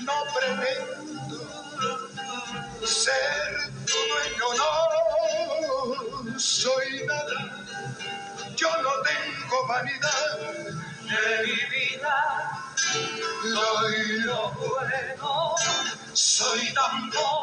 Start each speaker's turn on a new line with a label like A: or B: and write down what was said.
A: No pretendo ser todo en honor, soy nada, yo no tengo vanidad. 淚來過，誰能破？